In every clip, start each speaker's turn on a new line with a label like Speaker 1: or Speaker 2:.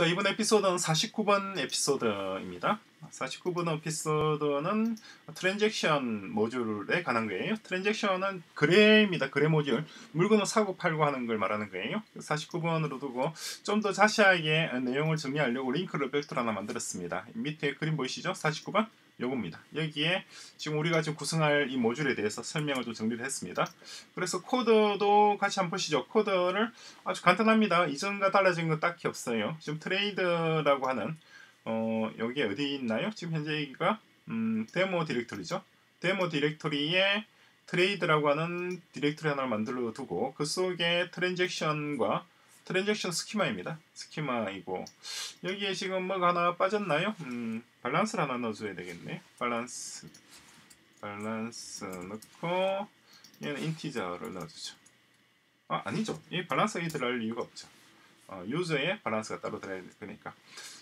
Speaker 1: 자 이번 에피소드는 49번 에피소드입니다. 49번 에피소드는 transaction 모듈에 관한 거예요. transaction은 거래입니다. 거래 모듈. 물건을 사고 팔고 하는 걸 말하는 거예요. 49번으로 두고 좀 더 자세하게 내용을 정리하려고 링크를 별도로 하나 만들었습니다. 밑에 그림 보이시죠? 49번? 요겁니다. 여기에 지금 우리가 지금 구성할 이 모듈에 대해서 설명을 좀 정리를 했습니다. 그래서 코드도 같이 한번 보시죠. 코드를 아주 간단합니다. 이전과 달라진 건 딱히 없어요. 지금 trade라고 하는 어, 여기 어디 있나요? 지금 현재 여기가 음, 데모 디렉토리죠. 데모 디렉토리에 trade라고 하는 디렉토리 하나를 만들어 두고 그 속에 transaction과 transaction schema입니다. schema이고 여기에 지금 뭐가 하나 빠졌나요? 음, balance를 하나 넣어줘야 되겠네. balance balance 넣고 얘는 integer를 넣어주죠. 아 아니죠. 이 balance가 들어갈 이유가 없죠. 어, user의 balance가 따로 들어야 되니까.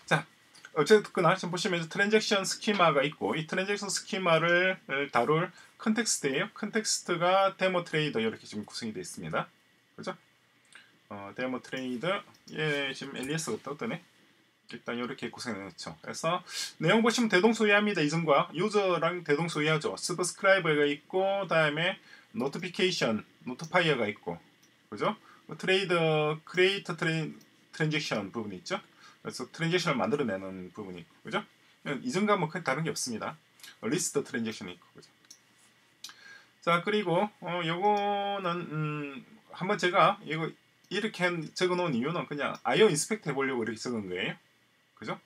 Speaker 1: 자 어쨌거나 지금 보시면 transaction schema가 있고 이 transaction schema를 다룰 context예요. context가 demo trade 이렇게 지금 구성이 되어 있습니다. 그죠? 어, demo trade 예 지금 alias가 어떠네 일단 이렇게 구성해놓죠. 그래서 내용 보시면 대동소이합니다 이전과. user랑 대동소이하죠. subscriber가 있고 다음에 notification notifier가 있고. 그죠? 뭐 trade create a tra, transaction 부분이 있죠? 그래서 transaction을 만들어내는 부분이 있고 그죠? 이전과 뭐 크게 다른 게 없습니다. list transaction이 있고 그죠? 자 그리고 어 요거는 음, 한번 제가 이거 이렇게 적어 놓은 이유는 그냥 IO inspect 해보려고 이렇게 적은 거예요. 그죠?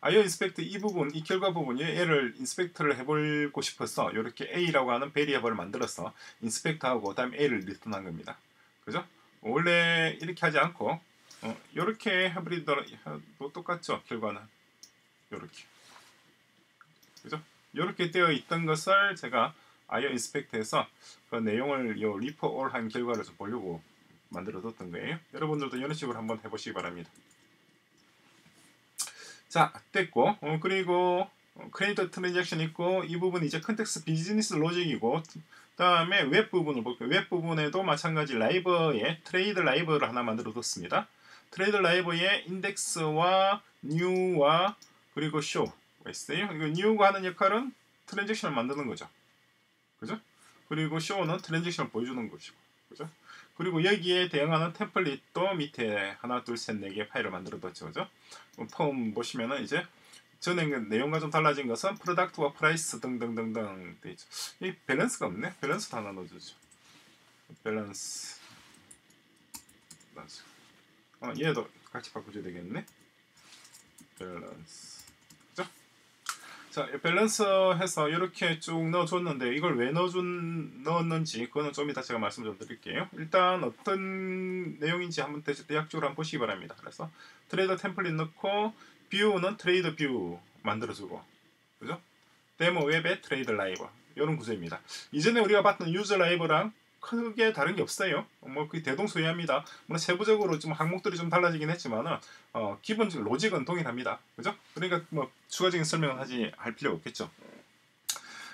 Speaker 1: IO inspect 이 부분, 이 결과 부분, 얘를 inspect를 해보고 싶어서 이렇게 A라고 하는 variable을 만들어서 인스펙트하고 다음 A를 리턴한 겁니다. 그죠? 원래 이렇게 하지 않고 어, 이렇게 해버리더라도 똑같죠 결과는 이렇게 그죠? 이렇게 되어 있던 것을 제가 IO inspect해서 그 내용을 요 Repo all한 결과를 좀 보려고 만들어뒀던 거예요. 여러분들도 이런 식으로 한번 해보시기 바랍니다. 자, 됐고 어, 그리고 create transaction 있고 이 부분 이제 context 비즈니스 logic이고 다음에 웹 부분을 볼게요. 웹 부분에도 마찬가지 live에 trade live를 하나 만들어 뒀습니다. trade live에 인덱스와 new와 그리고 show가 있어요. 그리고 new가 하는 역할은 transaction을 만드는 거죠. 그죠? 그리고 show는 transaction을 보여주는 것이고. 그리고 여기에 대응하는 template도 밑에 하나 둘 셋 네 개 파일을 만들어 뒀죠. 그죠? 폼 보시면은 이제 전에 내용과 좀 달라진 것은 product와 price 등등등등 돼 있죠. 이 밸런스가 없네. 밸런스도 하나 넣어주죠. 밸런스. 어, 얘도 같이 바꿔줘야 되겠네. 밸런스. 자, 밸런스 해서 이렇게 쭉 넣어줬는데 이걸 왜 넣어준, 넣었는지 그거는 좀 이따 제가 말씀 좀 드릴게요. 일단 어떤 내용인지 한번 대략적으로 한번 보시기 바랍니다. 그래서 trade template 넣고 view는 trade view 만들어주고 그죠? demo web의 trade live 이런 구조입니다. 이전에 우리가 봤던 user live랑 크게 다른 게 없어요. 뭐 그 대동소이합니다. 물론 세부적으로 좀 항목들이 좀 달라지긴 했지만은 어, 기본적 로직은 동일합니다. 그죠? 그러니까 뭐 추가적인 설명을 하지 할 필요 없겠죠.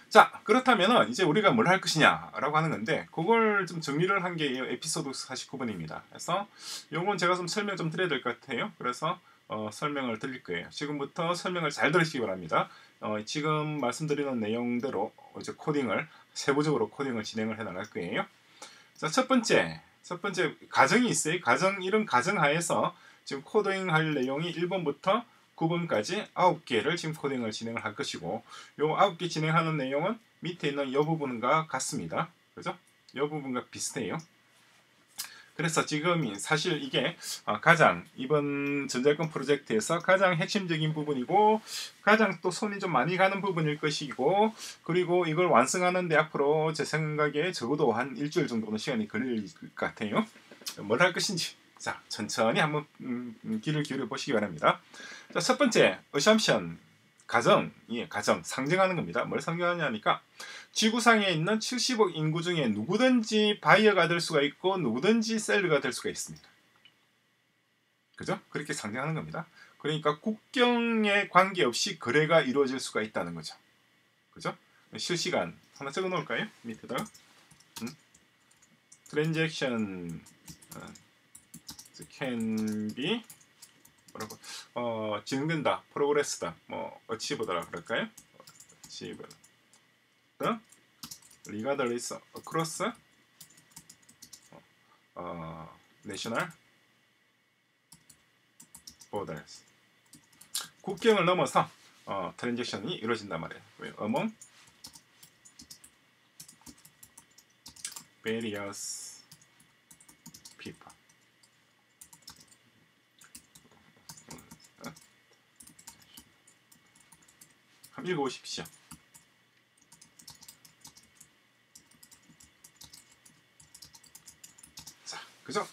Speaker 1: 자 그렇다면은 이제 우리가 뭘 할 것이냐라고 하는 건데 그걸 좀 정리를 한 게 에피소드 49번입니다. 그래서 요건 제가 좀 설명 좀 드려야 될 것 같아요. 그래서 어, 설명을 드릴 거예요. 지금부터 설명을 잘 들으시기 바랍니다. 어, 지금 말씀드리는 내용대로 이제 코딩을 세부적으로 코딩을 진행을 해 나갈 거예요. 자, 첫 번째, 첫 번째 가정이 있어요. 가정 이런 가정 하에서 지금 코딩 할 내용이 1번부터 9번까지 9개를 지금 코딩을 진행을 할 것이고 요 9개 진행하는 내용은 밑에 있는 이 부분과 같습니다. 그죠? 이 부분과 비슷해요. 그래서 지금 사실 이게 어, 가장 이번 전자권 프로젝트에서 가장 핵심적인 부분이고 가장 또 손이 좀 많이 가는 부분일 것이고 그리고 이걸 완성하는데 앞으로 제 생각에 적어도 한 일주일 정도는 시간이 걸릴 것 같아요. 뭘 할 것인지 자 천천히 한번 음, 음, 귀를 기울여 보시기 바랍니다. 자, 첫 번째 assumption 가정, 예, 가정 상징하는 겁니다. 뭘 상징하냐니까 지구상에 있는 70억 인구 중에 누구든지 바이어가 될 수가 있고 누구든지 셀러가 될 수가 있습니다. 그죠? 그렇게 상징하는 겁니다. 그러니까 국경에 관계없이 거래가 이루어질 수가 있다는 거죠. 그죠? 실시간 하나 적어 놓을까요? 밑에다가 음? transaction uh, can be 뭐라고 어, 진행된다, 프로그레스다, 뭐 어치브더라 그럴까요? achieve. the regardless across? 어, national? borders. 국경을 넘어서 어, transaction이 이루어진단 말이에요. among various people. 한번 읽어보십시오. 자, 그죠?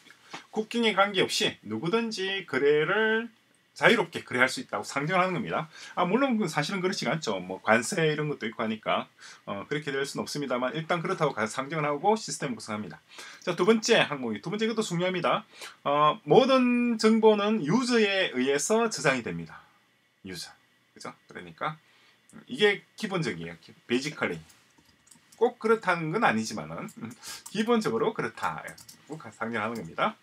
Speaker 1: 국경에 관계없이 누구든지 거래를 자유롭게 거래할 수 있다고 상정하는 겁니다. 아 물론 그 사실은 그렇지가 않죠. 뭐 관세 이런 것도 있고 하니까 어, 그렇게 될 수는 없습니다만 일단 그렇다고 상정을 하고 시스템 구성합니다. 자 두 번째 항목이 두 번째 것도 중요합니다. 어, 모든 정보는 유저에 의해서 저장이 됩니다. user 그죠? 그러니까 이게 기본적이에요. basically 꼭 그렇다는 건 아니지만은 기본적으로 그렇다고 상정하는 겁니다.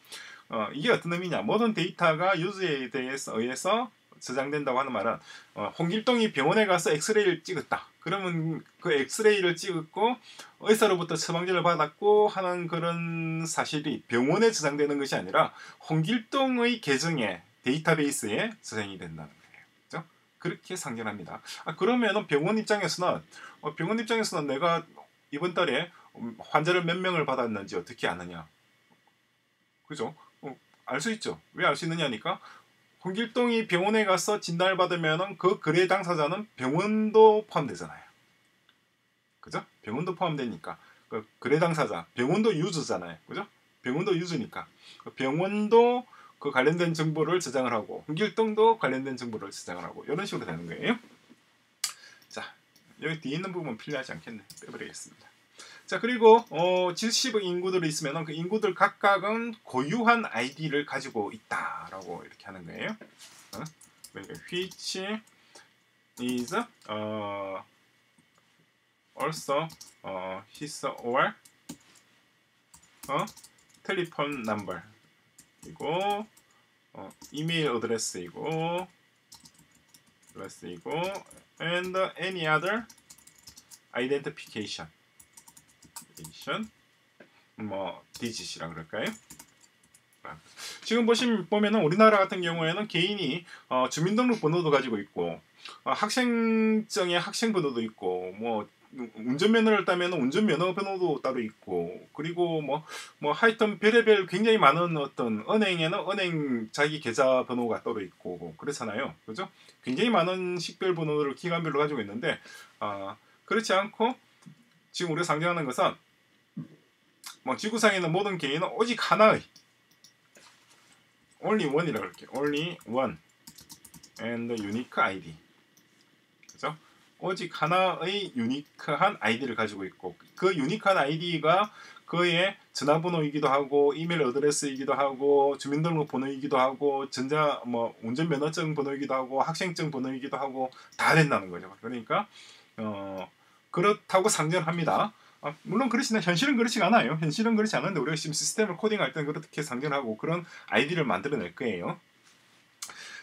Speaker 1: 어, 이게 어떤 의미냐? 모든 데이터가 user에 대해서 의해서 저장된다고 하는 말은 어, 홍길동이 병원에 가서 엑스레이를 찍었다. 그러면 그 엑스레이를 찍었고 의사로부터 처방전을 받았고 하는 그런 사실이 병원에 저장되는 것이 아니라 홍길동의 계정에 데이터베이스에 저장이 된다는 거예요. 그죠? 그렇게 상정합니다. 아, 그러면은 병원 입장에서는 어, 병원 입장에서는 내가 이번 달에 환자를 몇 명을 받았는지 어떻게 아느냐? 그죠? 알수 있죠. 왜 알 수 있느냐니까 홍길동이 병원에 가서 진단을 받으면 그 거래 당사자는 병원도 포함되잖아요. 그죠? 병원도 포함되니까 그 거래 당사자 병원도 유저잖아요. 그죠? 병원도 유저니까 그 병원도 그 관련된 정보를 저장을 하고 홍길동도 관련된 정보를 저장을 하고 이런 식으로 되는 거예요. 자 여기 뒤에 있는 부분 필요하지 않겠네. 빼버리겠습니다. 자 그리고 어, 70의 인구들이 있으면 그 인구들 각각은 고유한 아이디를 가지고 있다라고 이렇게 하는 거예요. 어? 그러니까 which is uh, also uh, his or 어? telephone number 이고 어, 이메일 어드레스이고 어드레스이고 and any other identification. 뭐 digit이라 그럴까요? 지금 보시면 보면은 우리나라 같은 경우에는 개인이 어, 주민등록 번호도 가지고 있고 어, 학생증에 학생 번호도 있고 뭐 운전면허를 따면 운전면허 번호도 따로 있고 그리고 뭐뭐 뭐 하여튼 별의별 굉장히 많은 어떤 은행에는 은행 자기 계좌 번호가 따로 있고 그렇잖아요. 그죠 굉장히 많은 식별 번호를 기관별로 가지고 있는데 어, 그렇지 않고 지금 우리가 상정하는 것은 뭐 지구상에 있는 모든 개인은 오직 하나의 only one이라고 할게 only one and unique ID 그죠? 오직 하나의 unique한 아이디를 가지고 있고 그 unique한 아이디가 그의 전화번호이기도 하고 이메일 address이기도 하고 주민등록번호이기도 하고 전자 뭐 운전면허증 번호이기도 하고 학생증 번호이기도 하고 다 된다는 거죠. 그러니까 어 그렇다고 상정합니다. 아, 물론 그렇지만 현실은 그렇지 않아요. 현실은 그렇지 않은데 우리가 지금 시스템을 코딩할 때는 그렇게 상정하고 그런 아이디를 만들어낼 거예요.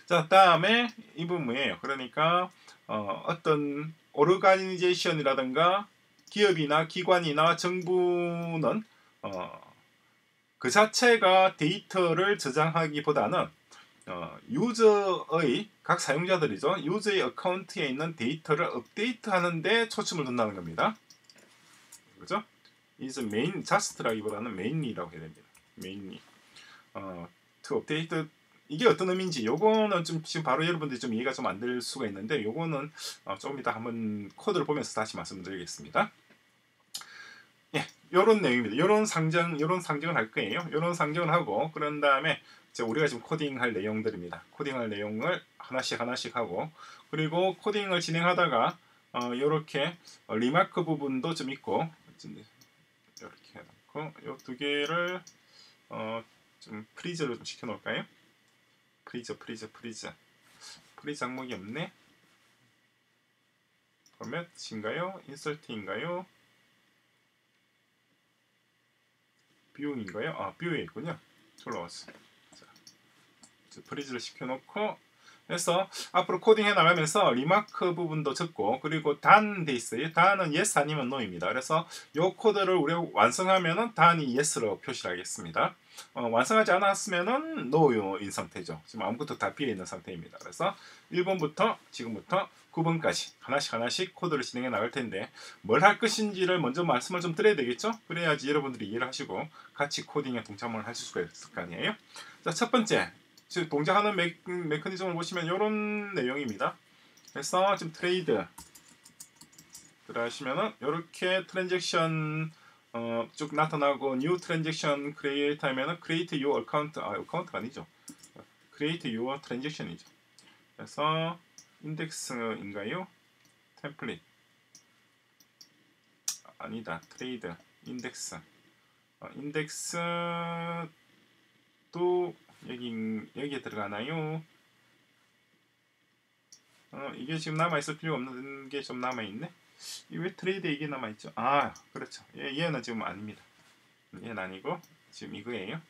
Speaker 1: 자, 다음에 이 부분이에요. 그러니까 어, 어떤 organization이라든가 기업이나 기관이나 정부는 어, 그 자체가 데이터를 저장하기보다는 어, user의 각 사용자들이죠. user의 account에 있는 데이터를 업데이트하는데 초점을 둔다는 겁니다. 그죠? is main just라기보다는 mainly라고 해야 됩니다. mainly. 어, to update 이게 어떤 의미인지 요거는 좀 지금 바로 여러분들이 좀 이해가 좀 안 될 수가 있는데 요거는 어, 조금 이따 한번 코드를 보면서 다시 말씀드리겠습니다. 예, 요런 내용입니다. 요런 상정, 요런 상정을 할 거예요. 요런 상정을 하고 그런 다음에 이제 우리가 지금 코딩할 내용들입니다. 코딩할 내용을 하나씩 하나씩 하고 그리고 코딩을 진행하다가 어, 요렇게 어, remark 부분도 좀 있고 이렇게 해놓고 요 두 개를 어, 좀 freeze를 좀 시켜놓을까요? freeze freeze freeze freeze 항목이 없네 포맷인가요? 인설트인가요? 뷰인가요? 아 뷰에 있군요 올라왔어 자, freeze를 시켜놓고 그래서 앞으로 코딩해 나가면서 remark 부분도 적고 그리고 done 돼 있어요. 단은 yes 아니면 no입니다. 그래서 이 코드를 우리가 완성하면은 단이 yes로 표시하겠습니다. 어, 완성하지 않았으면은 no인 상태죠. 지금 아무것도 다 비어 있는 상태입니다. 그래서 1번부터 지금부터 9번까지 하나씩 하나씩 코드를 진행해 나갈 텐데 뭘 할 것인지를 먼저 말씀을 좀 드려야 되겠죠? 그래야지 여러분들이 이해를 하시고 같이 코딩에 동참을 하실 수가 있을 거 아니에요? 자, 첫 번째 즉 동작하는 메, 메커니즘을 보시면 이런 내용입니다. 그래서 지금 trade 들어가시면은 이렇게 transaction 어, 쭉 나타나고 new transaction create 하면은 create your account 아 account가 아니죠. create your transaction이죠. 그래서 인덱스인가요? template 아니다 trade 인덱스 어, 인덱스도 여기 여기에 들어가나요? 어, 이게 지금 남아 있을 필요 없는 게 좀 남아 있네. 왜 trade 이게 남아 있죠? 아, 그렇죠. 얘, 얘는 지금 아닙니다. 얘는 아니고 지금 이거예요.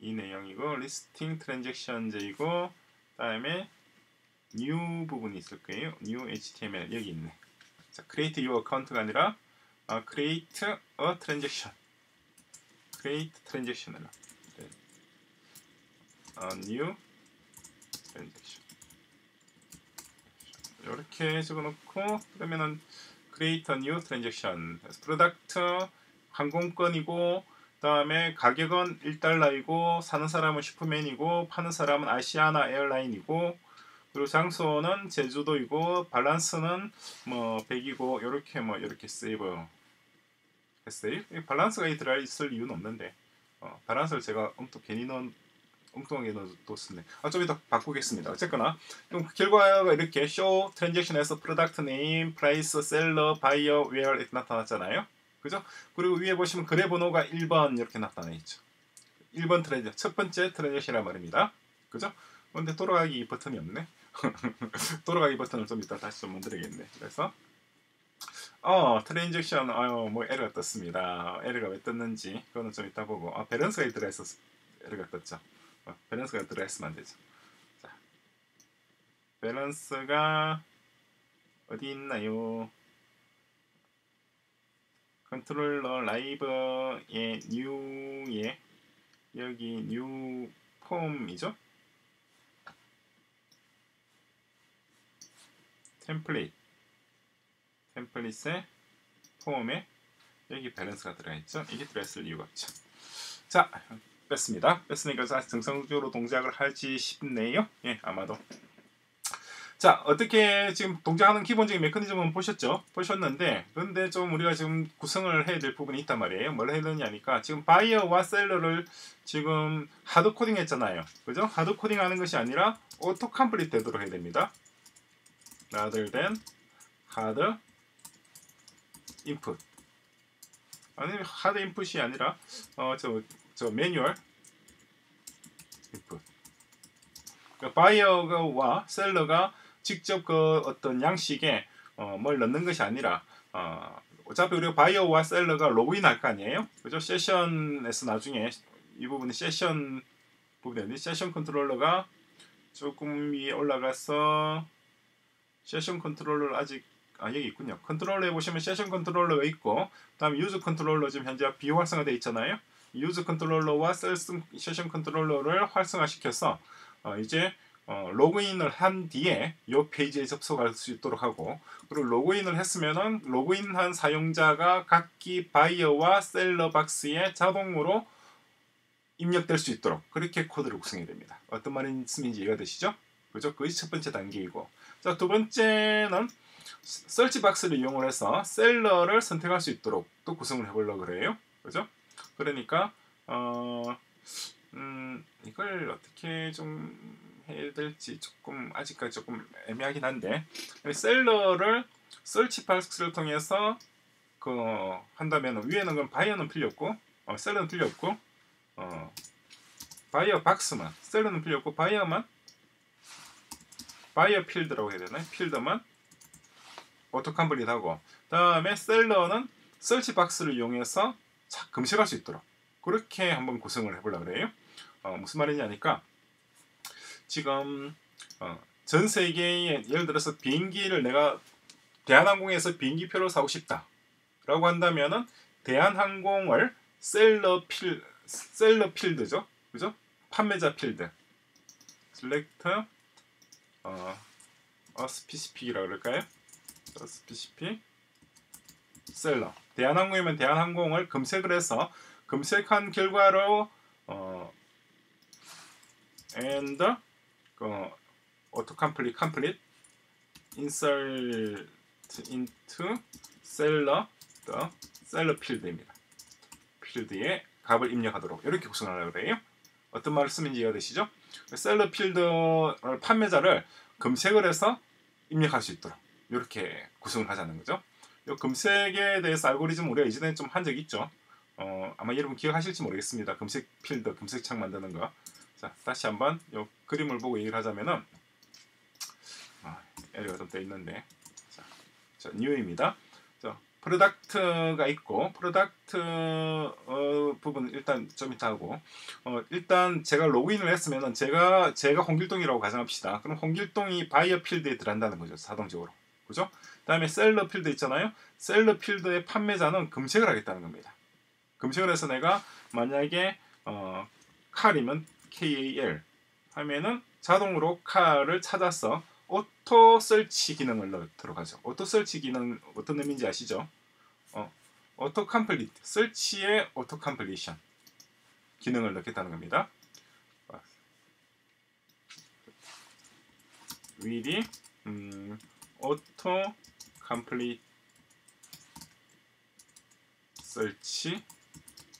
Speaker 1: 이 내용이고 listing transactions이고 다음에 new 부분이 있을 거예요. new html 여기 있네. 자, create your account가 아니라 어, create a transaction. create transaction을 어, new transaction 이렇게 적어놓고 그러면은 create a new transaction product 항공권이고 다음에 가격은 1달러이고 사는 사람은 슈퍼맨이고 파는 사람은 아시아나 에어라인이고 그리고 장소는 제주도이고 밸런스는 뭐 100이고 이렇게 뭐 이렇게 세이브 했어요. 밸런스가 들어 있을 이유는 없는데 어, 밸런스를 제가 엄청 괜히 넣은 엉뚱하게 넣었네. 아, 좀 이따 바꾸겠습니다. 어쨌거나 그럼 결과가 이렇게 show transaction에서 product name, price, seller, buyer, where 이렇게 나타났잖아요. 그죠? 그리고 위에 보시면 거래 번호가 1번 이렇게 나타나 있죠. 1번 transac 첫 번째 transaction이란 말입니다. 그죠? 근데 돌아가기 버튼이 없네. 돌아가기 버튼을 좀 이따 다시 좀 만들어야겠네. 그래서 어 transaction 아유 뭐 에러가 떴습니다. 에러가 왜 떴는지 그거는 좀 이따 보고 아 밸런스가 들어있어서 에러가 떴죠. 어, 밸런스가 들어있으면 안 되죠. 자, 밸런스가 어디 있나요? 컨트롤러 live의 new에 여기 new 폼이죠? template template의 폼에 여기 밸런스가 들어있죠? 이게 들어있을 이유가 없죠. 자, 뺐습니다. 뺐으니까 다시 정상적으로 동작을 할지 싶네요. 예, 아마도. 자, 어떻게 지금 동작하는 기본적인 메커니즘은 보셨죠? 보셨는데, 그런데 좀 우리가 지금 구성을 해야 될 부분이 있단 말이에요. 뭘 해야 되냐니까, 지금 바이어와 seller를 지금 hard coding 했잖아요. 그죠? hard coding 하는 것이 아니라 auto complete 되도록 해야 됩니다. Rather than hard input. 아니, hard input이 아니라, 어, 저, 저 manual input. 그러니까 바이어와 seller가 직접 그 어떤 양식에 어, 뭘 넣는 것이 아니라 어, 어차피 우리가 바이어와 seller가 로그인 할 거 아니에요? 그죠? session에서 나중에 이 부분은 세션 부분이 세션 컨트롤러가 조금 위에 올라가서 세션 컨트롤러 아직 아 여기 있군요. 컨트롤러에 보시면 세션 컨트롤러가 있고 다음 user 컨트롤러 지금 현재 비활성화되어 있잖아요. user 컨트롤러와 셀스 세션 컨트롤러를 활성화시켜서 어, 이제 어, 로그인을 한 뒤에 이 페이지에 접속할 수 있도록 하고 그리고 로그인을 했으면은 로그인한 사용자가 각기 바이어와 seller 박스에 자동으로 입력될 수 있도록 그렇게 코드를 구성해야 됩니다. 어떤 말씀인지 이해가 되시죠? 그죠? 그것이 첫 번째 단계이고 자, 두 번째는 설치 박스를 이용해서 셀러를 선택할 수 있도록 또 구성을 해보려고 그래요. 그죠? 그러니까 어, 음, 이걸 어떻게 좀 해야 될지 조금 아직까지 조금 애매하긴 한데 셀러를 설치 박스를 통해서 그 한다면 위에는 건 바이어는 필요 없고 어, seller는 필요 없고 어, 바이어 박스만 seller는 필요 없고 바이어만 바이어 필드라고 해야 되나요? 필드만 auto complete 하고 다음에 seller는 search 박스를 이용해서 검색할 수 있도록 그렇게 한번 구성을 해보려 그래요. 어, 무슨 말이냐니까 지금 어, 전 세계에 예를 들어서 비행기를 내가 대한항공에서 비행기표를 사고 싶다라고 한다면은 대한항공을 seller 필 seller 필드죠, 그죠? 판매자 필드. select 어, 어 specific이라 그럴까요? 어, specific seller. 대한항공이면 대한항공을 검색을 해서 검색한 결과로 어 and 어, auto complete complete insert into seller the field입니다. 필드에 값을 입력하도록 이렇게 구성하려고 그래요. 어떤 말을 쓰면 이해가 되시죠? 셀러 필드 판매자를 검색을 해서 입력할 수 있도록 이렇게 구성을 하자는 거죠. 이 검색에 대해서 알고리즘 우리가 이전에 좀 한 적이 있죠. 어, 아마 여러분 기억하실지 모르겠습니다. 검색 필드, 검색창 만드는 거. 자, 다시 한번 이 그림을 보고 얘기를 하자면은 아, 에러가 좀 돼 있는데 자, 자 new입니다. 자, product가 있고 product 어, 부분 일단 좀 이따 하고 어, 일단 제가 로그인을 했으면은 제가 제가 홍길동이라고 가정합시다. 그럼 홍길동이 바이어 필드에 들어간다는 거죠. 자동적으로. 그죠? 그다음에 seller 필드 있잖아요. seller 필드의 판매자는 검색을 하겠다는 겁니다. 검색을 해서 내가 만약에 어, 칼이면 KAL 하면은 자동으로 칼을 찾아서 auto search 기능을 넣, 들어가죠. auto search 기능 어떤 의미인지 아시죠? 어, auto complete search의 auto completion 기능을 넣겠다는 겁니다. 위리 음, auto complete search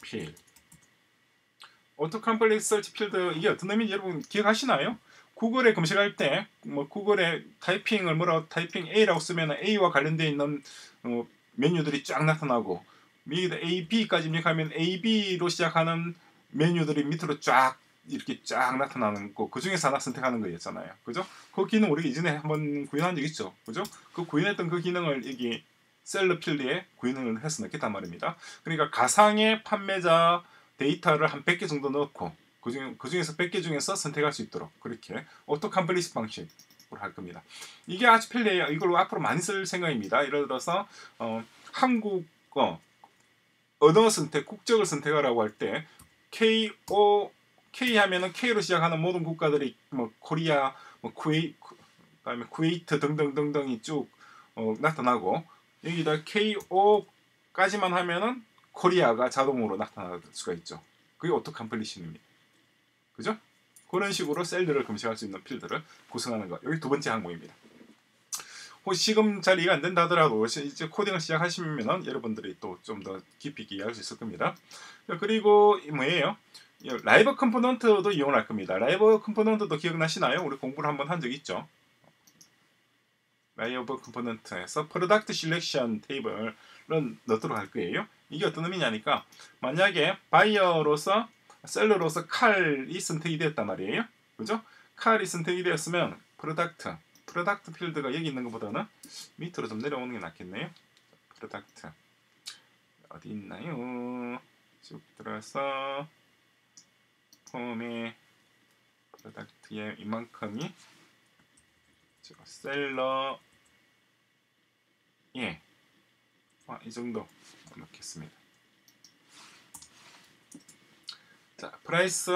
Speaker 1: 필 auto complete search 필드 이게 어떤 의미인지 여러분 기억하시나요? 구글에 검색할 때 뭐 구글에 타이핑을 뭐라고 타이핑 A라고 쓰면 A와 관련되어 있는 어, 메뉴들이 쫙 나타나고 여기다 A, B까지 입력하면 A, B로 시작하는 메뉴들이 밑으로 쫙 이렇게 쫙 나타나는 거, 그 중에서 하나 선택하는 거였잖아요. 그죠? 그 기능 우리가 이전에 한번 구현한 적 있죠. 그죠? 그 구현했던 그 기능을 여기 seller 필드에 구현을 해서 넣겠단 말입니다. 그러니까 가상의 판매자 데이터를 한 100개 정도 넣고 그중, 그중에서 100개 중에서 선택할 수 있도록 그렇게 auto complete 방식으로 할 겁니다. 이게 아주 편리해요. 이걸 앞으로 많이 쓸 생각입니다. 예를 들어서 어, 한국어 언어 선택, 국적을 선택하라고 할 때 K, O, K 하면은 K로 시작하는 모든 국가들이 뭐 코리아, 뭐 쿠웨이, 그다음에 쿠웨이트 등등등등이 쭉 어, 나타나고 여기다 KO까지만 하면은 Korea가 자동으로 나타날 수가 있죠. 그게 auto completion입니다. 그죠? 그런 식으로 seller들을 검색할 수 있는 필드를 구성하는 것. 여기 두 번째 항목입니다. 혹시 지금 잘 이해가 안 된다 하더라도 이제 코딩을 시작하시면 여러분들이 또 좀 더 깊이 이해할 수 있을 겁니다. 그리고 뭐예요? live component도 이용할 겁니다. live component도 기억나시나요? 우리 공부를 한번 한 적 있죠. live component에서 product selection table을 넣도록 할 거예요. 이게 어떤 의미냐니까 만약에 바이어로서 셀러로서 칼이 선택이 되었단 말이에요. 그죠? 칼이 선택이 되었으면 product product 필드가 여기 있는 것보다는 밑으로 좀 내려오는 게 낫겠네요. product 어디 있나요? 쭉 들어서 폼에 product의 이만큼이 seller 예, 아, 이 정도 넣겠습니다. 자, price,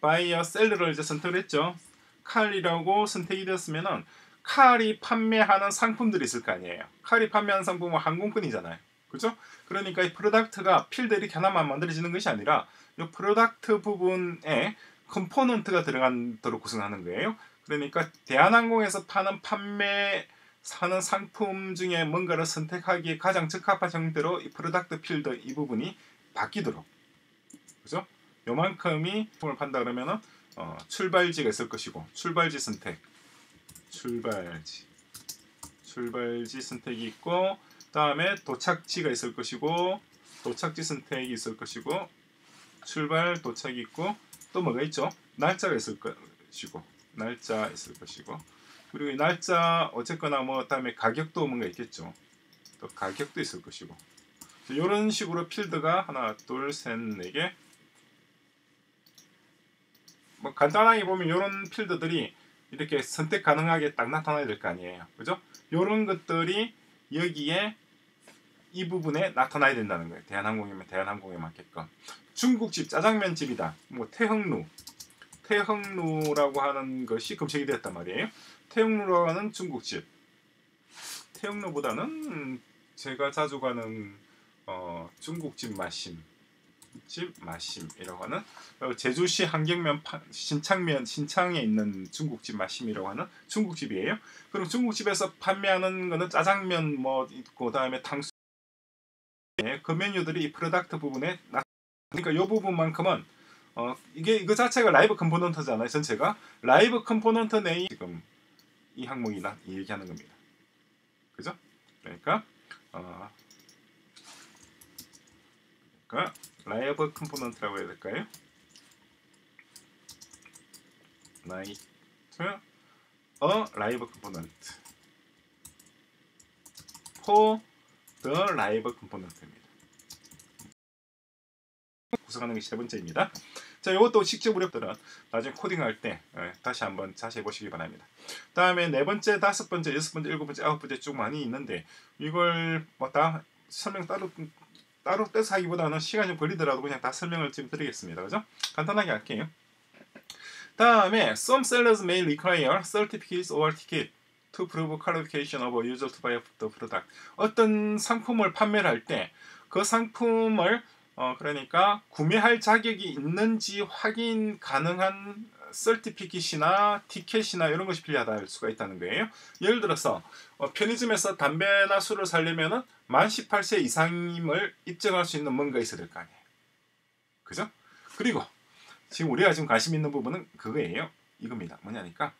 Speaker 1: 바이어, seller를 이제 선택을 했죠. 칼이라고 선택이 되었으면은 칼이 판매하는 상품들이 있을 거 아니에요. 칼이 판매하는 상품은 항공권이잖아요. 그죠? 그러니까 이 product가 필드 이렇게 하나만 만들어지는 것이 아니라 이 product 부분에 component가 들어간도록 구성하는 거예요. 그러니까 대한항공에서 파는 판매 사는 상품 중에 뭔가를 선택하기에 가장 적합한 형태로 이 product 필드 이 부분이 바뀌도록 그죠? 요만큼이 품을 판다 그러면은 어, 출발지가 있을 것이고 출발지 선택. 출발지. 출발지 선택이 있고 다음에 도착지가 있을 것이고 도착지 선택이 있을 것이고 출발 도착이 있고 또 뭐가 있죠? 날짜가 있을 것이고 날짜 있을 것이고. 그리고 이 날짜 어쨌거나 뭐 다음에 가격도 뭔가 있겠죠. 또 가격도 있을 것이고. 이런 식으로 필드가 하나 둘 셋 네 개 뭐 간단하게 보면 이런 필드들이 이렇게 선택 가능하게 딱 나타나야 될 거 아니에요. 그죠? 이런 것들이 여기에 이 부분에 나타나야 된다는 거예요. 대한항공이면 대한항공에 맞게끔. 중국집 짜장면 집이다. 뭐 태흥루. 태흥루라고 하는 것이 검색이 되었단 말이에요. 태흥루라고 하는 중국집. 태흥루보다는 제가 자주 가는 어, 중국집 맛심. 집 맛심이라고 하는 어, 제주시 한경면 파, 신창면 신창에 있는 중국집 맛심이라고 하는 중국집이에요. 그럼 중국집에서 판매하는 거는 짜장면 뭐 있고 그다음에 탕수 그 메뉴들이 이 product 부분에 나 그러니까 이 부분만큼은 어 이게 이거 자체가 live component잖아요. 전체가 live component 내에 지금 이 항목이 나 얘기하는 겁니다. 그죠? 그러니까 어 그러니까 live component라고 해야 될까요? 라이트 어 라이브 컴포넌트 the live 컴포넌트입니다. 구성하는 게 세 번째입니다. 자, 이것도 직접 우리들은 나중에 코딩할 때 예, 다시 한번 자세히 보시기 바랍니다. 다음에 네 번째, 다섯 번째, 여섯 번째, 일곱 번째, 아홉 번째 쭉 많이 있는데 이걸 뭐다 설명 따로 따로 떼서 하기보다는 시간이 좀 걸리더라도 그냥 다 설명을 지금 드리겠습니다. 그죠? 간단하게 할게요. 다음에 some sellers may require certificates or ticket to prove qualification of a user to buy the product. 어떤 상품을 판매를 할때 그 상품을 어 그러니까 구매할 자격이 있는지 확인 가능한 설티피킷이나 티켓이나 이런 것이 필요하다 할 수가 있다는 거예요. 예를 들어서 어, 편의점에서 담배나 술을 살려면은 만 18세 이상임을 입증할 수 있는 뭔가 있어야 될 거 아니에요. 그죠? 그리고 지금 우리가 지금 관심 있는 부분은 그거예요. 이겁니다. 뭐냐니까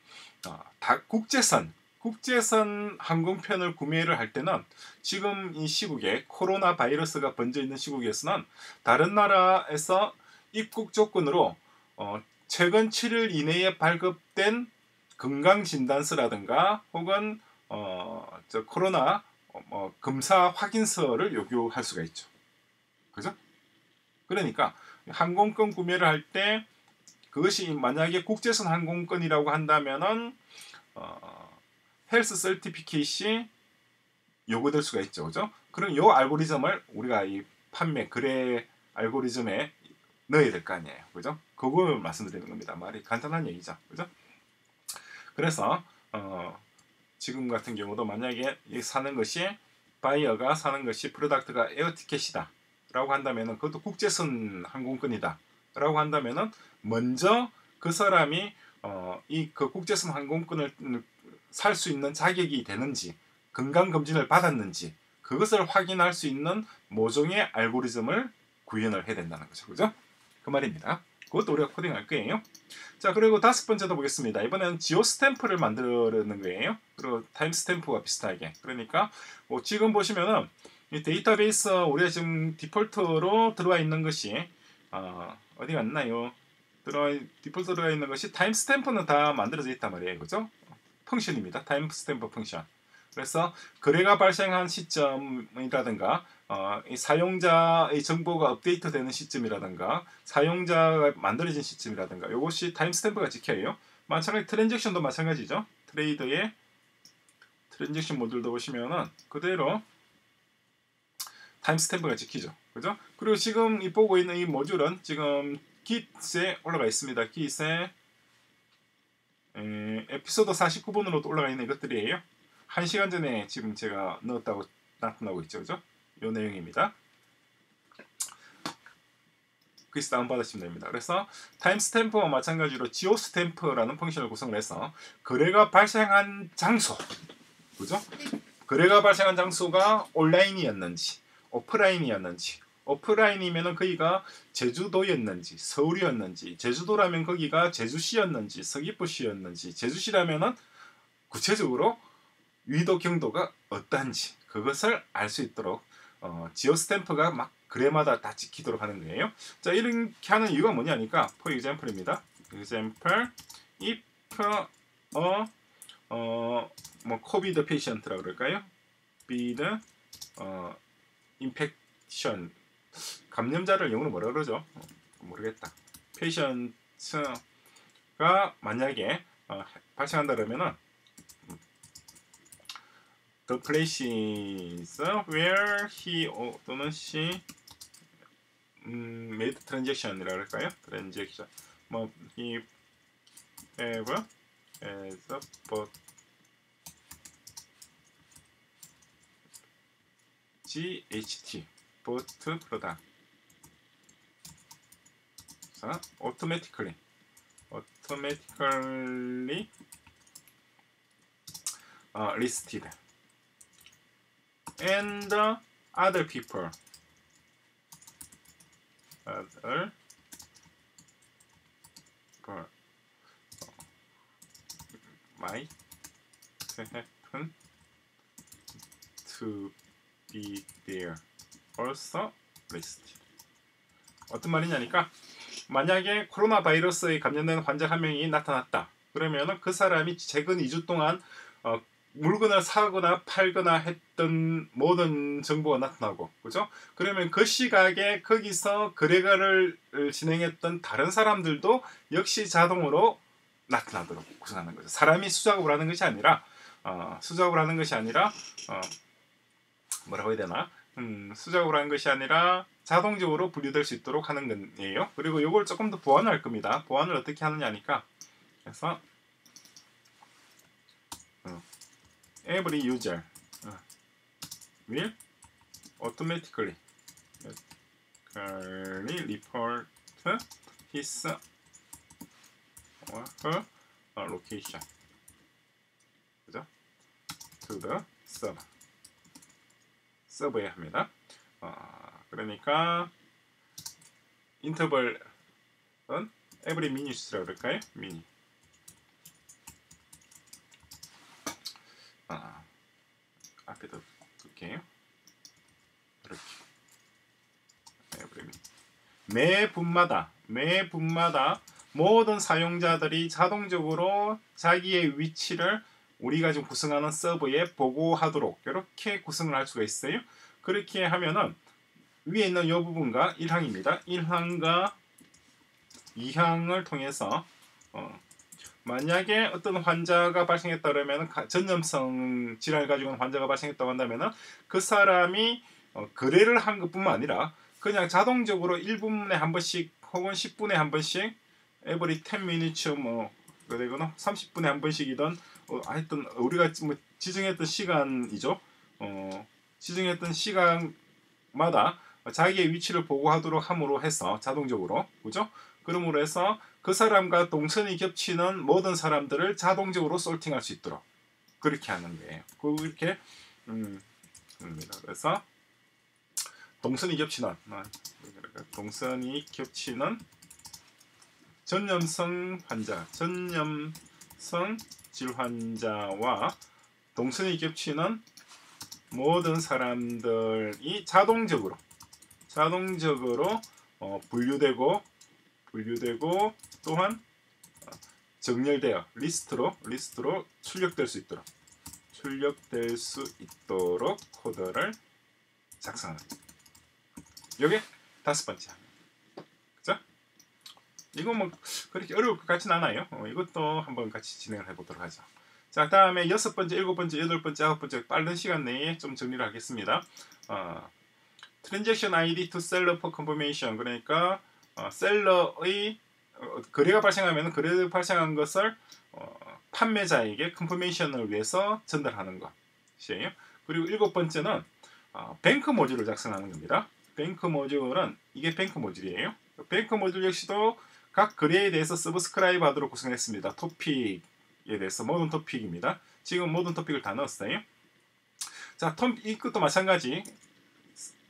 Speaker 1: 어, 다 국제선 국제선 항공편을 구매를 할 때는 지금 이 시국에 코로나 바이러스가 번져 있는 시국에서는 다른 나라에서 입국 조건으로 어, 최근 7일 이내에 발급된 건강 진단서라든가 혹은 어, 저 코로나 어, 뭐 검사 확인서를 요구할 수가 있죠. 그죠? 그러니까 항공권 구매를 할 때 그것이 만약에 국제선 항공권이라고 한다면은 어, 헬스 설티피케이시 요구될 수가 있죠. 그죠? 그럼 요 알고리즘을 우리가 이 판매 거래 알고리즘에 넣어야 될 거 아니에요. 그죠? 그걸 말씀드리는 겁니다. 말이 간단한 얘기죠. 그죠? 그래서 어, 지금 같은 경우도 만약에 사는 것이 바이어가 사는 것이 product가 air ticket이다 라고 한다면은 그것도 국제선 항공권이다 라고 한다면은 먼저 그 사람이 어, 이 그 국제선 항공권을 살 수 있는 자격이 되는지 건강 검진을 받았는지 그것을 확인할 수 있는 모종의 알고리즘을 구현을 해야 된다는 거죠. 그죠? 그 말입니다. 그것도 우리가 코딩할 거예요. 자, 그리고 다섯 번째도 보겠습니다. 이번에는 geo stamp를 만드는 거예요. 그리고 time stamp와 비슷하게. 그러니까 뭐 지금 보시면은 이 데이터베이스 우리가 지금 디폴트로 들어와 있는 것이 어, 어디 갔나요? 들어와 디폴트 들어와 있는 것이 time stamp는 다 만들어져 있단 말이에요. 그죠? function입니다. time stamp function. 그래서 거래가 발생한 시점이라든가 어, 사용자의 정보가 업데이트되는 시점이라든가 사용자가 만들어진 시점이라든가 이것이 timestamp가 찍혀요. 마찬가지 transaction도 마찬가지죠. trader의 transaction 모듈도 보시면은 그대로 timestamp가 찍히죠. 그죠? 그리고 지금 이 보고 있는 이 모듈은 지금 Git에 올라가 있습니다. Git에 에, 에피소드 49번으로 올라가 있는 이것들이에요. 1시간 전에 지금 제가 넣었다고 나타나고 있죠. 그죠? 요 내용입니다. 그래서 다운받으시면 됩니다. 그래서 타임스탬프와 마찬가지로 지오스탬프라는 펑션을 구성을 해서 거래가 발생한 장소 그죠? 거래가 발생한 장소가 온라인이었는지 오프라인이었는지 오프라인이면은 거기가 제주도였는지 서울이었는지 제주도라면 거기가 제주시였는지 서귀포시였는지 제주시라면은 구체적으로 위도 경도가 어떤지 그것을 알 수 있도록 어, 지오 스탬프가 막 그래마다 다 지키도록 하는 거예요. 자 이렇게 하는 이유가 뭐냐니까 for example입니다. example if 어, 어, 뭐 COVID patient라고 그럴까요? be the 어, infection 감염자를 영어로 뭐라 그러죠? 모르겠다. patient가 만약에 어, 발생한다 그러면은 the places where he 어, 또는 she 음, made transaction이라 그럴까요? transaction 뭐 he have as a but GHT bought product 자, automatically automatically uh, listed and uh, other people other people might happen to be there also listed 어떤 말이냐니까 만약에 코로나 바이러스에 감염된 환자 한 명이 나타났다. 그러면은 그 사람이 최근 2주 동안 어, 물건을 사거나 팔거나 했던 모든 정보가 나타나고, 그죠? 그러면 그 시각에 거기서 거래가를 진행했던 다른 사람들도 역시 자동으로 나타나도록 구성하는 거죠. 사람이 수작업을 하는 것이 아니라, 어, 수작업을 하는 것이 아니라, 어, 뭐라고 해야 되나? 음, 수작업을 하는 것이 아니라 자동적으로 분류될 수 있도록 하는 거예요. 그리고 이걸 조금 더 보완할 겁니다. 보완을 어떻게 하느냐니까 그래서 어, every user 어, will automatically report his or her location 그죠? to the server 서버에 합니다. 어, 그러니까 인터벌은 every minutes라고 그럴까요? 미니. 아, 앞에다 둘게요. 이렇게. 매 분마다 매 분마다 모든 사용자들이 자동적으로 자기의 위치를 우리가 지금 구성하는 서버에 보고하도록 이렇게 구성을 할 수가 있어요. 그렇게 하면은 위에 있는 이 부분과 1항입니다. 1항과 2항을 통해서 어, 만약에 어떤 환자가 발생했다 그러면 전염성 질환을 가지고 있는 환자가 발생했다고 한다면 그 사람이 어, 거래를 한 것뿐만 아니라 그냥 자동적으로 1분에 한 번씩 혹은 10분에 한 번씩 every 10 minutes 뭐 그리고는 30분에 한 번씩이던 어, 하여튼 우리가 뭐 지정했던 시간이죠. 어, 지정했던 시간마다 자기의 위치를 보고하도록 함으로 해서 자동적으로 그죠? 그러므로 해서 그 사람과 동선이 겹치는 모든 사람들을 자동적으로 솔팅할 수 있도록 그렇게 하는 거예요. 그렇게 음, 합니다. 그래서 동선이 겹치는 아, 동선이 겹치는 전염성 환자, 전염성 질환자와 동선이 겹치는 모든 사람들이 자동적으로 자동적으로 어, 분류되고 분류되고 또한 어, 정렬되어 리스트로 리스트로 출력될 수 있도록 출력될 수 있도록 코드를 작성하는 이게 다섯 번째 그죠? 이거 뭐 그렇게 어려울 것 같진 않아요. 어, 이것도 한번 같이 진행을 해보도록 하죠. 자, 다음에 여섯 번째, 일곱 번째, 여덟 번째, 아홉 번째 빠른 시간 내에 좀 정리를 하겠습니다. 어, transaction ID to seller for confirmation 그러니까 어, seller의 어, 거래가 발생하면 거래 발생한 것을 어, 판매자에게 confirmation을 위해서 전달하는 것이에요. 그리고 일곱 번째는 어, bank 모듈을 작성하는 겁니다. bank 모듈은 이게 bank 모듈이에요. bank 모듈 역시도 각 거래에 대해서 subscribe 하도록 구성했습니다. 토픽에 대해서 모든 토픽입니다. 지금 모든 토픽을 다 넣었어요. 자, 톰, 이것도 마찬가지.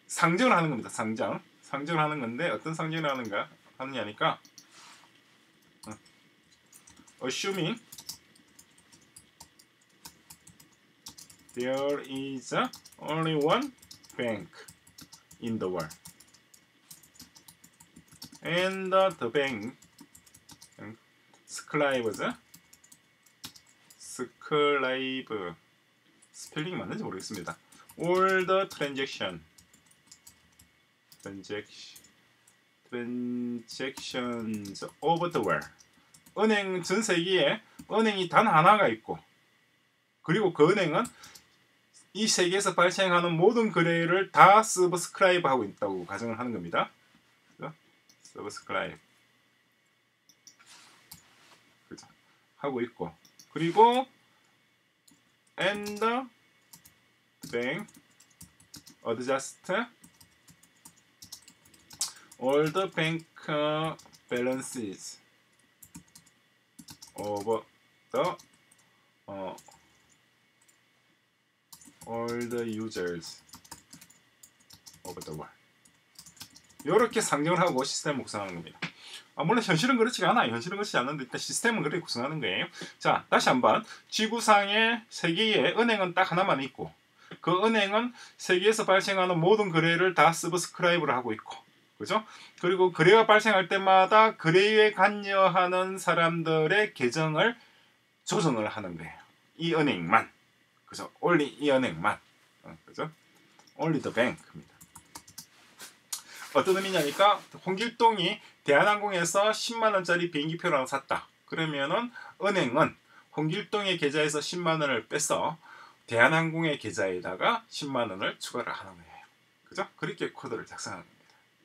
Speaker 1: 상정을 하는 겁니다. 상정. 상정을 하는 건데 어떤 상정을 하는가 하느냐니까 어. assuming there is only one bank in the world and the bank subscribes subscribe 스펠링이 맞는지 모르겠습니다. all the transaction transaction transactions of the world 은행 전 세계에 은행이 단 하나가 있고 그리고 그 은행은 이 세계에서 발생하는 모든 거래를 다 subscribe 하고 있다고 가정을 하는 겁니다. subscribe 그죠? 하고 있고 그리고 and the bank adjust all the bank balances over the uh, all the users of the world. 이렇게 상정을 하고 시스템을 구성하는 겁니다. 아, 물론 현실은 그렇지가 않아요. 현실은 그렇지 않은데 일단 시스템은 그렇게 구성하는 거예요. 자, 다시 한번 지구상의 세계에 은행은 딱 하나만 있고 그 은행은 세계에서 발생하는 모든 거래를 다 서브스크라이브를 하고 있고 그죠? 그리고 거래가 발생할 때마다 거래에 관여하는 사람들의 계정을 조정을 하는 거예요. 이 은행만. 그죠? only 이 은행만. 어, 그죠? only the bank입니다. 어떤 의미냐니까 홍길동이 대한항공에서 10만 원짜리 비행기 표를 하나 샀다. 그러면은 은행은 홍길동의 계좌에서 10만 원을 빼서 대한항공의 계좌에다가 10만 원을 추가를 하는 거예요. 그죠? 그렇게 코드를 작성하는 겁니다.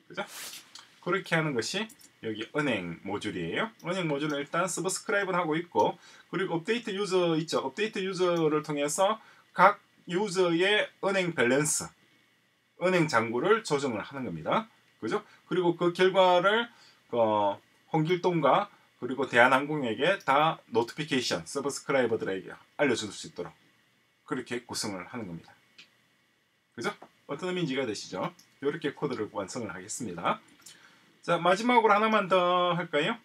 Speaker 1: 그죠? 그렇게 하는 것이 여기 은행 모듈이에요. 은행 모듈은 일단 subscribe를 하고 있고 그리고 update user 있죠. update user를 통해서 각 유저의 은행 밸런스, 은행 잔고를 조정을 하는 겁니다. 그죠? 그리고 그 결과를 어, 홍길동과 그리고 대한항공에게 다 notification subscriber들에게 알려줄 수 있도록 그렇게 구성을 하는 겁니다. 그죠? 어떤 의미인지 가 되시죠? 이렇게 코드를 완성을 하겠습니다. 자 마지막으로 하나만 더 할까요?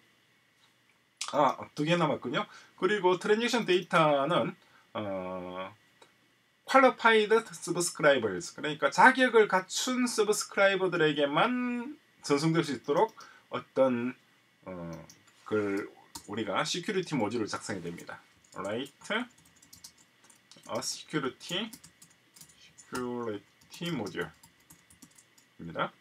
Speaker 1: 아 두 개 남았군요. 그리고 transaction 데이터는 어, qualified subscribers 그러니까 자격을 갖춘 subscriber들에게만 전송될 수 있도록 어떤 어, 그 우리가 security 모듈을 작성해야 됩니다. write a security security 모듈 입니다.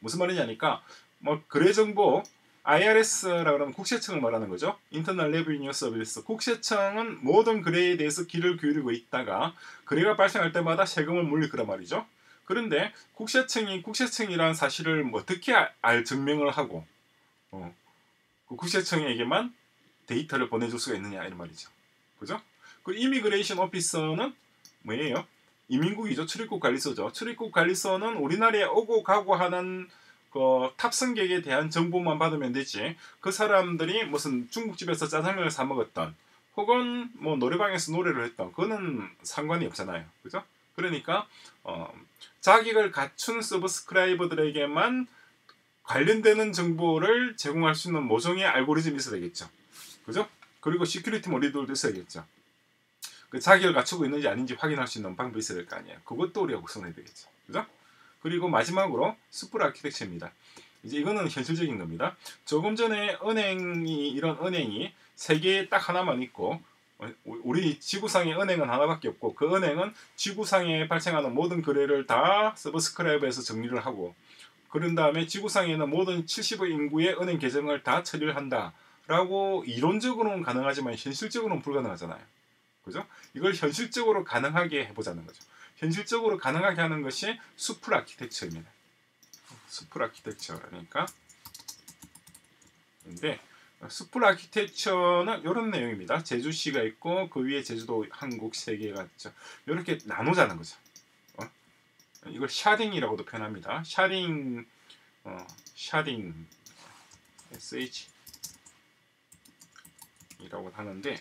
Speaker 1: 무슨 말이냐니까 뭐 거래 정보 IRS라 그러면 국세청을 말하는 거죠. Internal Revenue Service. 국세청은 모든 거래에 대해서 귀를 기울이고 있다가 거래가 발생할 때마다 세금을 물릴 거란 말이죠. 그런데 국세청이 국세청이라는 사실을 뭐 어떻게 알, 증명을 하고 어, 그 국세청에게만 데이터를 보내줄 수가 있느냐 이런 말이죠. 그죠? 그 immigration officer는 뭐예요? 이민국이죠. 출입국 관리소죠. 출입국 관리소는 우리나라에 오고 가고 하는 그 탑승객에 대한 정보만 받으면 되지. 그 사람들이 무슨 중국집에서 짜장면을 사 먹었던 혹은 뭐 노래방에서 노래를 했던 그거는 상관이 없잖아요. 그죠? 그러니까 어, 자격을 갖춘 subscriber들에게만 관련되는 정보를 제공할 수 있는 모종의 알고리즘이 있어야 되겠죠. 그죠? 그리고 security 모니터도 있어야겠죠. 그 자격을 갖추고 있는지 아닌지 확인할 수 있는 방법이 있어야 될 거 아니에요. 그것도 우리가 구성해야 되겠죠. 그죠? 그리고 마지막으로 스프르 아키텍처입니다. 이제 이거는 현실적인 겁니다. 조금 전에 은행이 이런 은행이 세계에 딱 하나만 있고 어, 우리 지구상의 은행은 하나밖에 없고 그 은행은 지구상에 발생하는 모든 거래를 다 서브스크라이브에서 정리를 하고 그런 다음에 지구상에는 모든 70의 인구의 은행 계정을 다 처리를 한다라고 이론적으로는 가능하지만 현실적으로는 불가능하잖아요. 그죠? 이걸 현실적으로 가능하게 해보자는 거죠. 현실적으로 가능하게 하는 것이 수풀 아키텍처입니다. 수풀 architecture라니까. 근데 수풀 아키텍처는 이런 내용입니다. 제주시가 있고 그 위에 제주도, 한국 세 개가 있죠. 이렇게 나누자는 거죠. 어? 이걸 sharding이라고도 표현합니다. sharding, 어, sharding, sh 이라고 하는데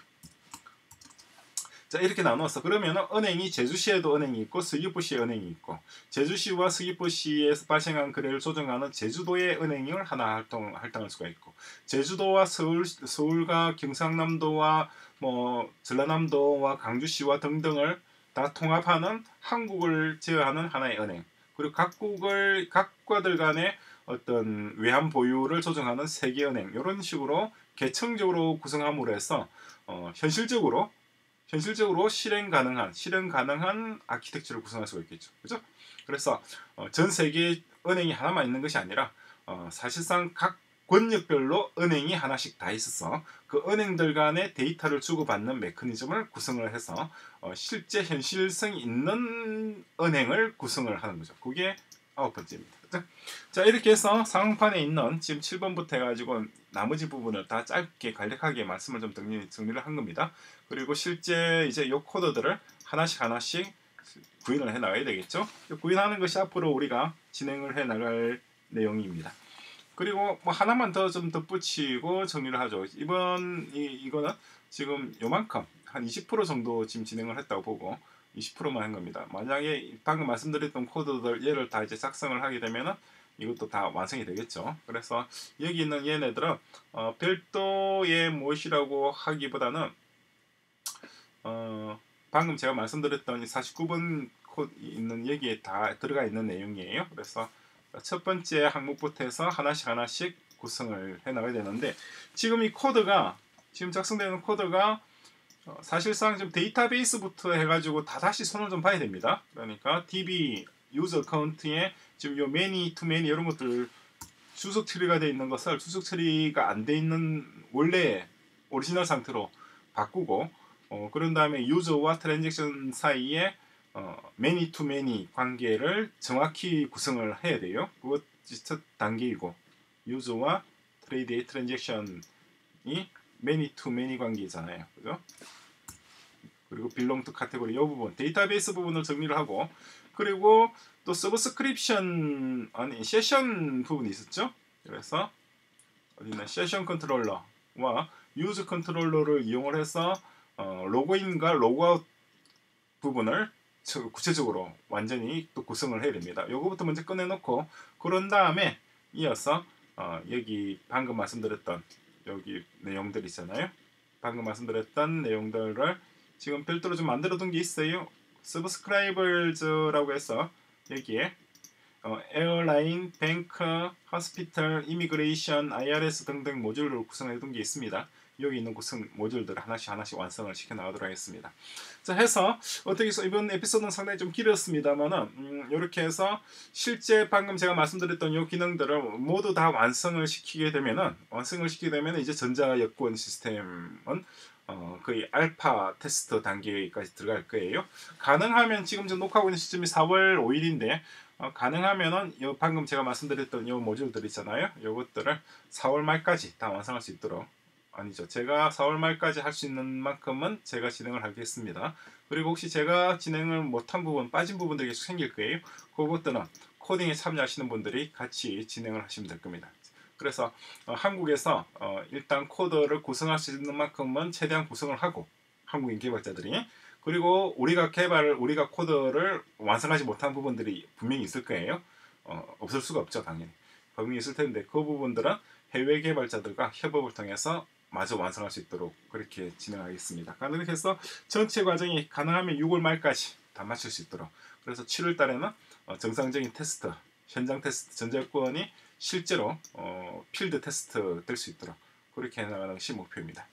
Speaker 1: 자 이렇게 나누었어. 그러면 은행이 제주시에도 은행이 있고 서귀포시에 은행이 있고 제주시와 서귀포시에서 발생한 거래를 조정하는 제주도의 은행을 하나 활동 활동할 수가 있고 제주도와 서울 서울과 경상남도와 뭐 전라남도와 강주시와 등등을 다 통합하는 한국을 제어하는 하나의 은행 그리고 각국을 각과들 간의 어떤 외환 보유를 조정하는 세계은행 이런 식으로 계층적으로 구성함으로 해서 어, 현실적으로 현실적으로 실행 가능한 실행 가능한 아키텍처를 구성할 수가 있겠죠. 그죠? 그래서 어, 전 세계 은행이 하나만 있는 것이 아니라 어, 사실상 각 권역별로 은행이 하나씩 다 있어서 그 은행들 간의 데이터를 주고받는 메커니즘을 구성을 해서 어, 실제 현실성 있는 은행을 구성을 하는 거죠. 그게 아홉 번째입니다. 자 이렇게 해서 상황판에 있는 지금 7번부터 해가지고 나머지 부분을 다 짧게 간략하게 말씀을 좀 정리, 정리를 한 겁니다. 그리고 실제 이제 요 코드들을 하나씩 하나씩 구인을 해 나가야 되겠죠. 구인하는 것이 앞으로 우리가 진행을 해 나갈 내용입니다. 그리고 뭐 하나만 더 좀 덧붙이고 정리를 하죠. 이번 이, 이거는 지금 요만큼 한 20% 정도 지금 진행을 했다고 보고 20%만 한 겁니다. 만약에 방금 말씀드렸던 코드들 얘를 다 이제 작성을 하게 되면은 이것도 다 완성이 되겠죠. 그래서 여기 있는 얘네들은 어, 별도의 무엇이라고 하기보다는 어, 방금 제가 말씀드렸던 49번 코드 있는 여기에 다 들어가 있는 내용이에요. 그래서 첫 번째 항목부터 해서 하나씩 하나씩 구성을 해 나가야 되는데 지금 이 코드가 지금 작성되는 코드가 어, 사실상 좀 데이터베이스부터 해가지고 다 다시 손을 좀 봐야 됩니다. 그러니까 DB user account에 지금 요 many to many 이런 것들 주석 처리가 되어 있는 것을 주석 처리가 안 돼 있는 원래 오리지널 상태로 바꾸고 어, 그런 다음에 user와 transaction 사이에 어, many to many 관계를 정확히 구성을 해야 돼요. 그것이 첫 단계이고 user와 trade의 transaction이 many to many 관계잖아요. 그죠? 그리고 belong to 카테고리 이 부분 데이터베이스 부분을 정리를 하고 그리고 또 subscription 아니 세션 부분이 있었죠. 그래서 어디나 session controller와 user controller를 이용을 해서 어, 로그인과 로그아웃 부분을 구체적으로 완전히 또 구성을 해야 됩니다. 요거부터 먼저 꺼내놓고 그런 다음에 이어서 어, 여기 방금 말씀드렸던 여기 내용들 있잖아요. 방금 말씀드렸던 내용들을 지금 별도로 좀 만들어둔 게 있어요. subscribers라고 해서 여기에 어, airline, bank, hospital, immigration, IRS 등등 모듈을 구성해둔 게 있습니다. 여기 있는 구성 모듈들을 하나씩 하나씩 완성을 시켜 나가도록 하겠습니다. 자 해서 어떻게 해서 이번 에피소드는 상당히 좀 길었습니다만은 음, 이렇게 해서 실제 방금 제가 말씀드렸던 이 기능들을 모두 다 완성을 시키게 되면은 완성을 시키게 되면 이제 전자 여권 시스템은 어, 거의 알파 테스트 단계까지 들어갈 거예요. 가능하면 지금 저 녹화하고 있는 시점이 4월 5일인데 어, 가능하면은 요 방금 제가 말씀드렸던 요 모듈들 있잖아요. 요것들을 4월 말까지 다 완성할 수 있도록 아니죠. 제가 4월 말까지 할 수 있는 만큼은 제가 진행을 하겠습니다. 그리고 혹시 제가 진행을 못한 부분, 빠진 부분들이 계속 생길 거예요. 그것들은 코딩에 참여하시는 분들이 같이 진행을 하시면 될 겁니다. 그래서 어, 한국에서 어, 일단 코드를 구성할 수 있는 만큼은 최대한 구성을 하고 한국인 개발자들이 그리고 우리가 개발을 우리가 코드를 완성하지 못한 부분들이 분명히 있을 거예요. 어, 없을 수가 없죠, 당연히. 분명히 있을 텐데 그 부분들은 해외 개발자들과 협업을 통해서 마저 완성할 수 있도록 그렇게 진행하겠습니다. 그렇게 해서 전체 과정이 가능하면 6월 말까지 다 마칠 수 있도록 그래서 7월 달에는 어, 정상적인 테스트, 현장 테스트, 전자권이 실제로 어, 필드 테스트 될 수 있도록 그렇게 해나가는 것이 목표입니다.